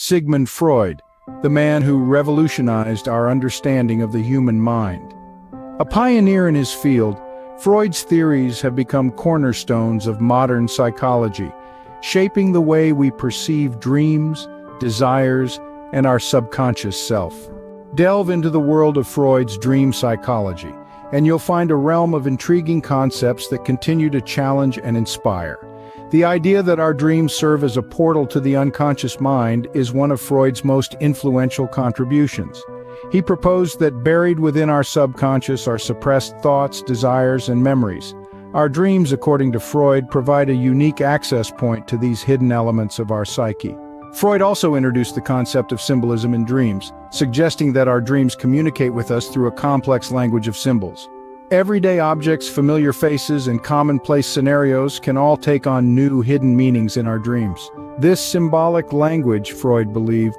Sigmund Freud, the man who revolutionized our understanding of the human mind. A pioneer in his field, Freud's theories have become cornerstones of modern psychology, shaping the way we perceive dreams, desires, and our subconscious self. Delve into the world of Freud's dream psychology, and you'll find a realm of intriguing concepts that continue to challenge and inspire. The idea that our dreams serve as a portal to the unconscious mind is one of Freud's most influential contributions. He proposed that buried within our subconscious are suppressed thoughts, desires, and memories. Our dreams, according to Freud, provide a unique access point to these hidden elements of our psyche. Freud also introduced the concept of symbolism in dreams, suggesting that our dreams communicate with us through a complex language of symbols. Everyday objects, familiar faces, and commonplace scenarios can all take on new hidden meanings in our dreams. This symbolic language, Freud believed,